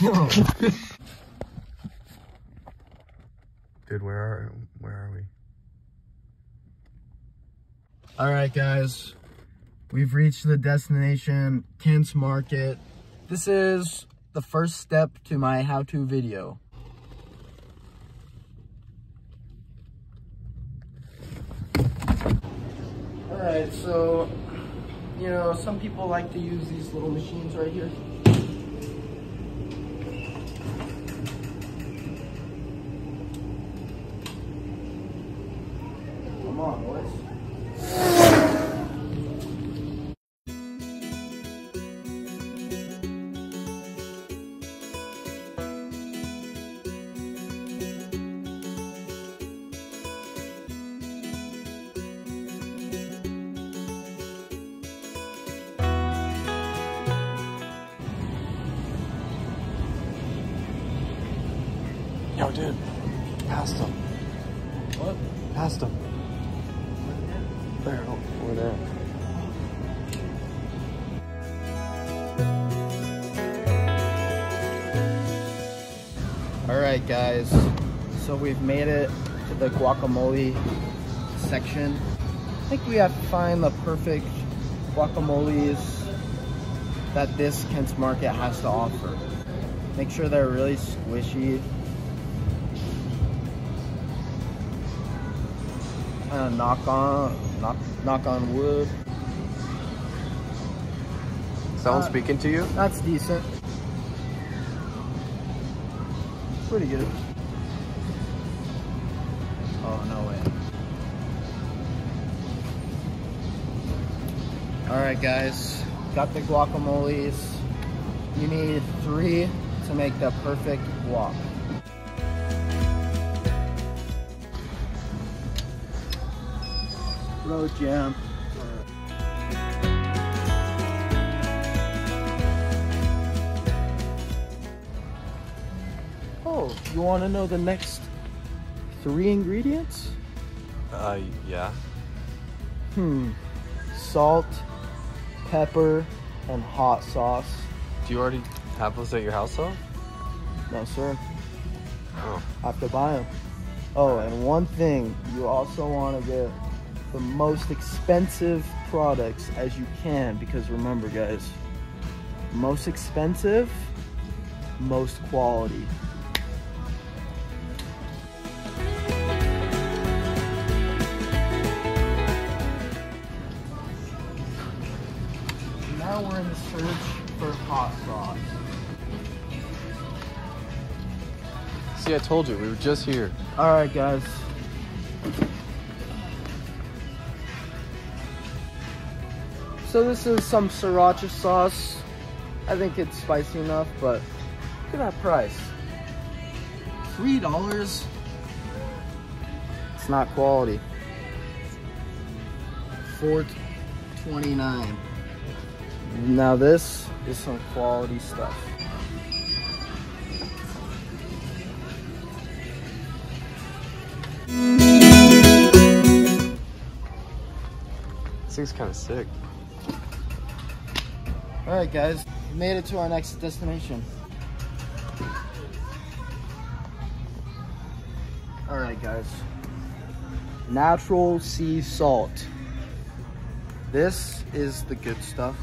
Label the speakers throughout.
Speaker 1: No.
Speaker 2: Dude, where are where are we?
Speaker 1: All right, guys. We've reached the destination, Kent's Market. This is the first step to my how-to video. All right, so, you know, some people like to use these little machines right here. Come
Speaker 2: Oh, over there.
Speaker 1: All right, guys. So we've made it to the guacamole section. I think we have to find the perfect guacamoles that this Kent's Market has to offer. Make sure they're really squishy. Kind of knock on, knock, knock on wood.
Speaker 2: Someone
Speaker 1: Uh,
Speaker 2: speaking to you?
Speaker 1: That's decent. Pretty good. Oh, no way. Alright, guys. Got the guacamoles. You need three to make the perfect guac. Road jam. Oh, you want to know the next three ingredients?
Speaker 2: Uh, yeah.
Speaker 1: Hmm. Salt, pepper, and hot sauce.
Speaker 2: Do you already have those at your house, though?
Speaker 1: No, sir.
Speaker 2: Oh.
Speaker 1: I have to buy them. Oh, and one thing, you also want to get the most expensive products as you can because remember, guys, most expensive, most quality. Now we're in the search for hot sauce.
Speaker 2: See, I told you, we were just here.
Speaker 1: All right, guys. So this is some sriracha sauce. I think it's spicy enough, but look at that price. Three dollars. It's not quality. Four twenty-nine. Now this is some quality stuff.
Speaker 2: This thing's kind of sick.
Speaker 1: All right, guys, we made it to our next destination. All right, guys. Natural sea salt. This is the good stuff.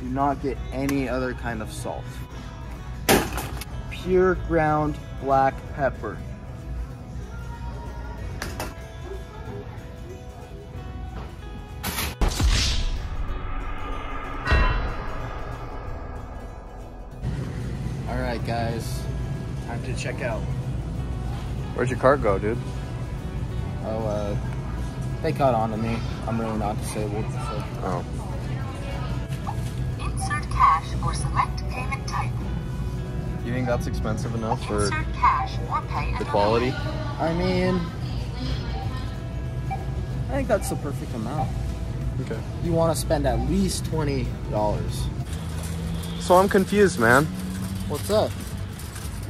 Speaker 1: Do not get any other kind of salt. Pure ground black pepper. Right, guys. Time to check out.
Speaker 2: Where'd your car go, dude?
Speaker 1: Oh, uh, they caught on to me. I'm really not disabled, so.
Speaker 2: Oh.
Speaker 3: Insert cash or select payment type.
Speaker 2: You think that's expensive enough for
Speaker 3: cash or pay
Speaker 2: the quality?
Speaker 1: I mean, I think that's the perfect amount.
Speaker 2: Okay.
Speaker 1: You want to spend at least twenty dollars.
Speaker 2: So I'm confused, man.
Speaker 1: What's up?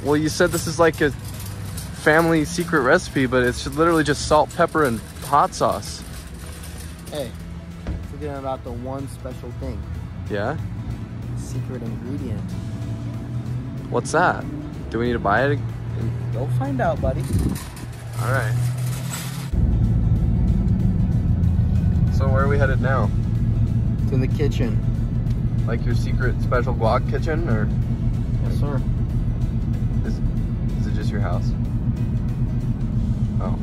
Speaker 2: Well, you said this is like a family secret recipe, but it's literally just salt, pepper, and hot sauce.
Speaker 1: Hey, forgetting about the one special thing,
Speaker 2: Yeah?
Speaker 1: secret ingredient.
Speaker 2: What's that? Do we need to buy it?
Speaker 1: Go find out, buddy.
Speaker 2: All right. So where are we headed now?
Speaker 1: To the kitchen.
Speaker 2: Like your secret special guac kitchen, or
Speaker 1: Yes, sir.
Speaker 2: is, is it just your house? Oh.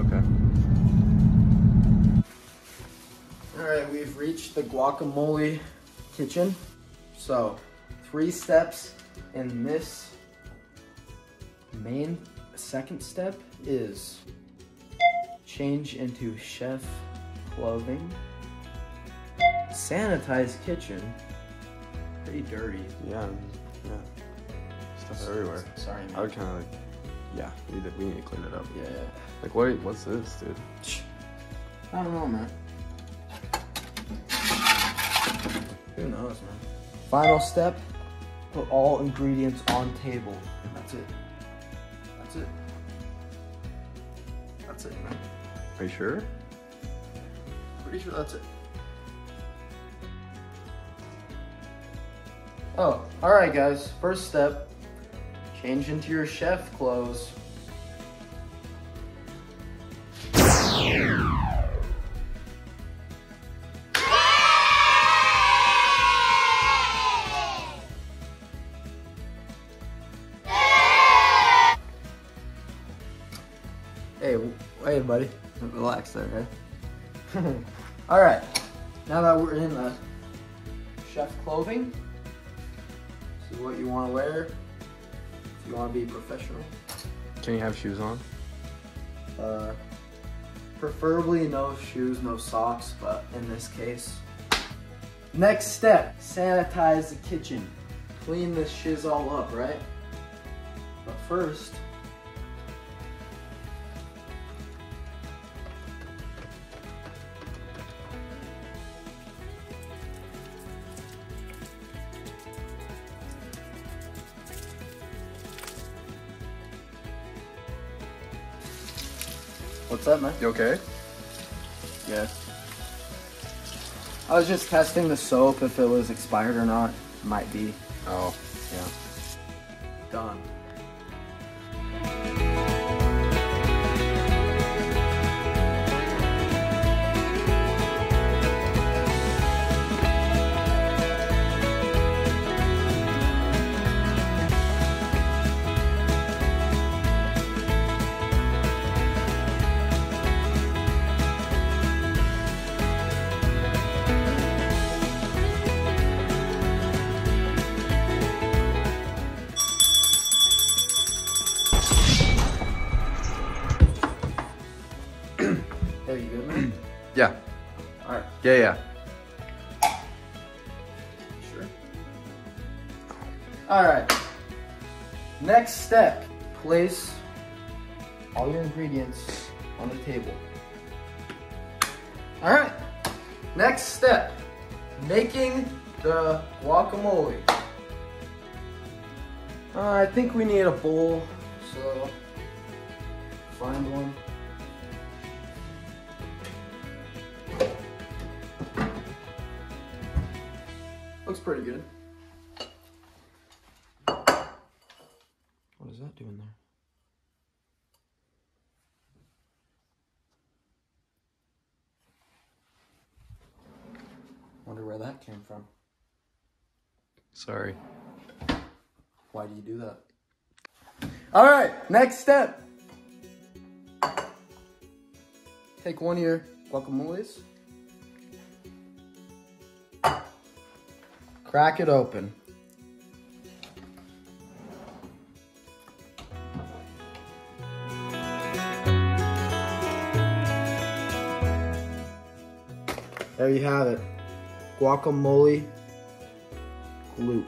Speaker 2: Okay.
Speaker 1: All right, we've reached the guacamole kitchen. So, three steps in this main second step is change into chef clothing, sanitize kitchen. Pretty dirty.
Speaker 2: Yeah. Yeah. Stuff everywhere.
Speaker 1: Sorry, man.
Speaker 2: I would kind of like. Yeah, we need, to, we need to clean it up.
Speaker 1: Yeah.
Speaker 2: Like, what? What's this, dude?
Speaker 1: I don't know, man. Who knows, man? Final step, put all ingredients on table. And that's it. That's it. That's it, man.
Speaker 2: Are you sure?
Speaker 1: Pretty sure that's it. Oh, alright guys. First step, change into your chef clothes. Hey, hey, buddy. Relax there, right? All right. Now that we're in the chef clothing, what you want to wear if you want to be professional.
Speaker 2: Can you have shoes on?
Speaker 1: Uh, preferably no shoes, no socks, but in this case. Next step, sanitize the kitchen. Clean this shiz all up, right? But first, what's up, man?
Speaker 2: You okay?
Speaker 1: Yeah. I was just testing the soap if it was expired or not. Might be.
Speaker 2: Oh, yeah.
Speaker 1: Done.
Speaker 2: Yeah, yeah.
Speaker 1: sure. Alright. Next step. Place all your ingredients on the table. Alright. Next step. Making the guacamole. Uh, I think we need a bowl, so find one. Looks pretty good. What is that doing there? Wonder where that came from.
Speaker 2: Sorry.
Speaker 1: Why do you do that? All right, next step. Take one of your guacamoles. Crack it open. There you have it. Guacamole gloop.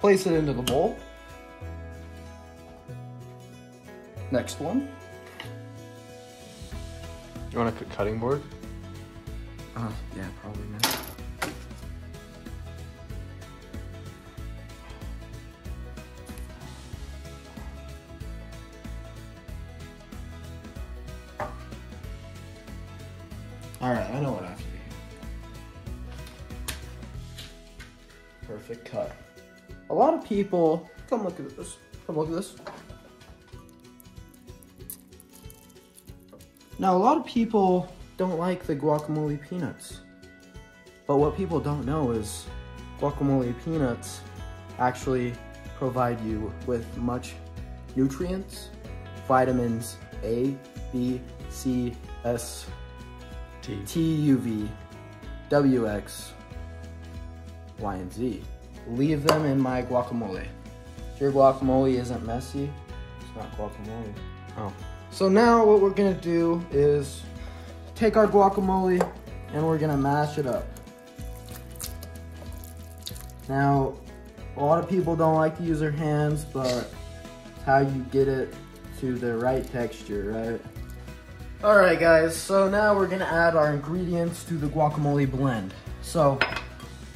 Speaker 1: Place it into the bowl. Next one.
Speaker 2: You want a cutting board?
Speaker 1: Uh, yeah, probably, man. People, come look at this. Come look at this. Now, a lot of people don't like the guacamole peanuts. But what people don't know is guacamole peanuts actually provide you with much nutrients, vitamins A, B, C, S,
Speaker 2: T.
Speaker 1: T, U, V, W, X, Y, and Z. Leave them in my guacamole. If your guacamole isn't messy, it's not guacamole.
Speaker 2: Oh.
Speaker 1: So now what we're gonna do is take our guacamole and we're gonna mash it up. Now, a lot of people don't like to use their hands, but it's how you get it to the right texture, right? All right, guys, so now we're gonna add our ingredients to the guacamole blend. So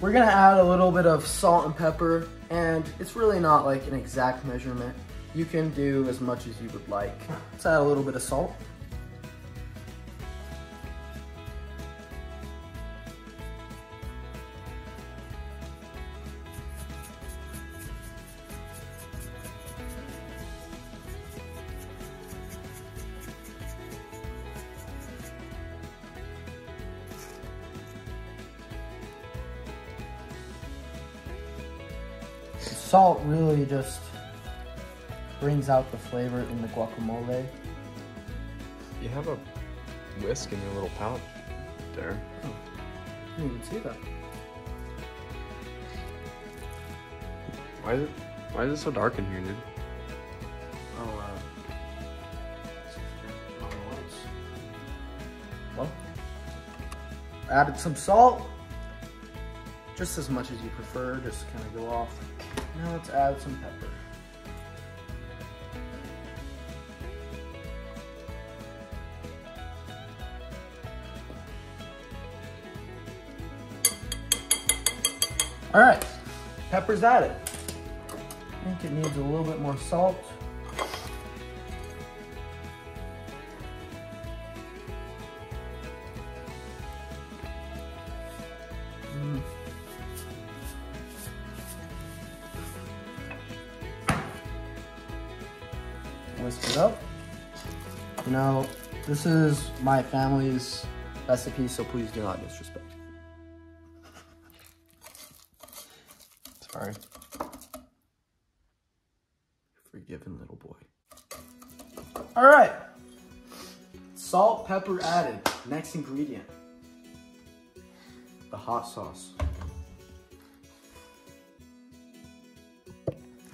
Speaker 1: we're gonna add a little bit of salt and pepper, and it's really not like an exact measurement. You can do as much as you would like. Let's add a little bit of salt. Salt really just brings out the flavor in the guacamole.
Speaker 2: You have a whisk in your little pouch there.
Speaker 1: I didn't even see that.
Speaker 2: Why is it why is it so dark in here, dude?
Speaker 1: Oh, uh. I don't know what it's- Well, added some salt. Just as much as you prefer, just kind of go off. Now let's add some pepper. All right, pepper's added. I think it needs a little bit more salt. Whisk it up. You know, this is my family's recipe, so please do not disrespect.
Speaker 2: Sorry.
Speaker 1: Forgiven little boy. All right. Salt, pepper added. Next ingredient. The hot sauce.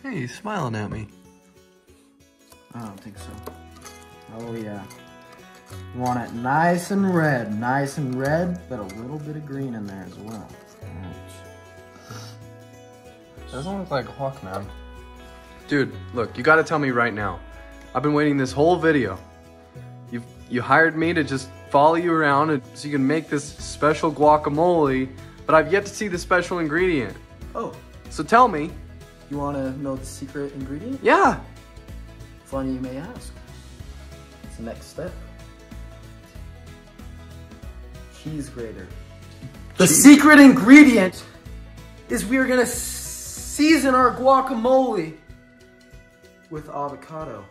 Speaker 2: Hey, he's smiling at me.
Speaker 1: I don't think so. Oh yeah. You want it nice and red, nice and red, but a little bit of green in there as well.
Speaker 2: Doesn't look like a hawk, man. Dude, look, you gotta tell me right now. I've been waiting this whole video. You've you hired me to just follow you around and, so you can make this special guacamole, but I've yet to see the special ingredient.
Speaker 1: Oh,
Speaker 2: So tell me,
Speaker 1: you want to know the secret ingredient?
Speaker 2: yeah.
Speaker 1: Funny you may ask. It's the next step. Cheese grater. The secret ingredient is we are gonna season our guacamole with avocado.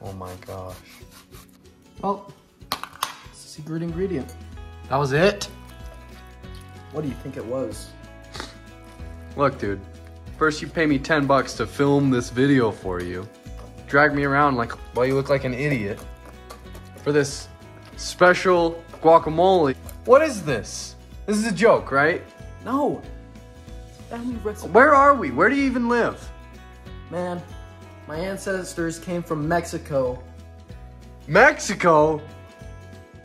Speaker 2: Oh my gosh.
Speaker 1: Well, secret ingredient.
Speaker 2: That was it?
Speaker 1: What do you think it was?
Speaker 2: Look, dude. First you pay me 10 bucks to film this video for you. Drag me around like while you look like an idiot. For this special guacamole. What is this? This is a joke, right?
Speaker 1: No.
Speaker 2: Where are we? Where do you even live?
Speaker 1: Man, my ancestors came from Mexico.
Speaker 2: Mexico?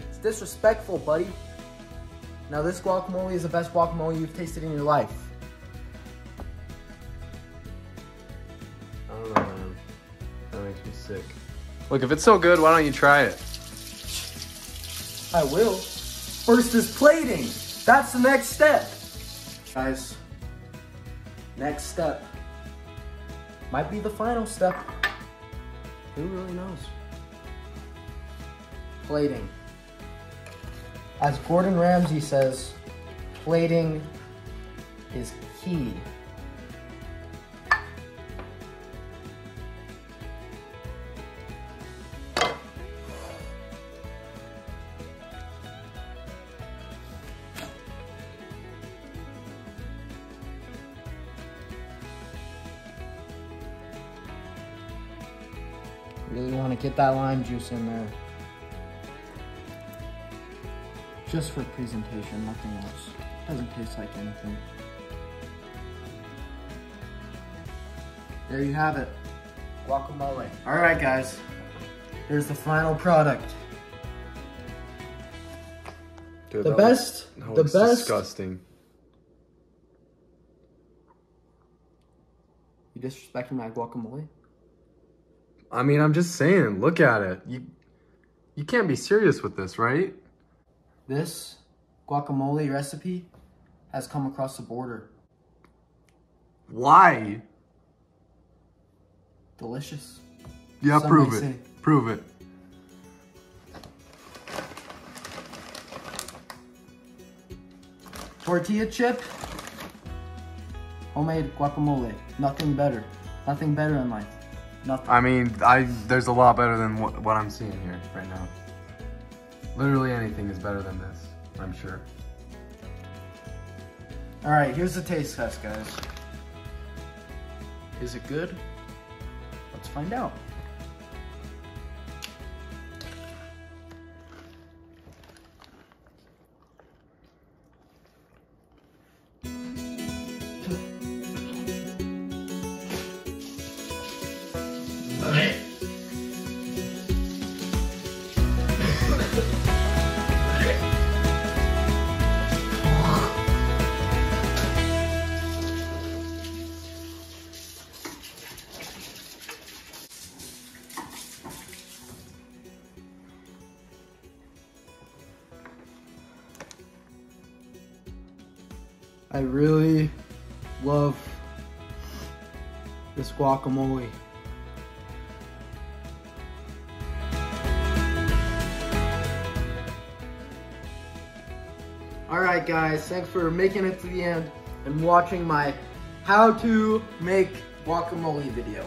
Speaker 1: It's disrespectful, buddy. Now this guacamole is the best guacamole you've tasted in your life.
Speaker 2: Sick. Look, if it's so good, why don't you try it?
Speaker 1: I will. First is plating. That's the next step. Guys, next step might be the final step. Who really knows? Plating. As Gordon Ramsay says, Plating is key. Really want to get that lime juice in there. Just for presentation, nothing else. Doesn't taste like anything. There you have it. Guacamole. All right, guys. Here's the final product.
Speaker 2: Dude,
Speaker 1: The best,
Speaker 2: looks- that
Speaker 1: the best.
Speaker 2: disgusting.
Speaker 1: You disrespecting my guacamole?
Speaker 2: I mean, I'm just saying, look at it. You you can't be serious with this, right?
Speaker 1: This guacamole recipe has come across the border.
Speaker 2: Why?
Speaker 1: Delicious.
Speaker 2: Yeah,
Speaker 1: Some
Speaker 2: prove it.
Speaker 1: say.
Speaker 2: Prove it.
Speaker 1: Tortilla chip. Homemade guacamole. Nothing better. Nothing better in life. Nothing.
Speaker 2: I mean, I there's a lot better than what, what I'm seeing here right now. Literally anything is better than this, I'm sure.
Speaker 1: All right, here's the taste test, guys. Is it good? Let's find out. I really love this guacamole. Alright guys, thanks for making it to the end and watching my how to make guacamole video.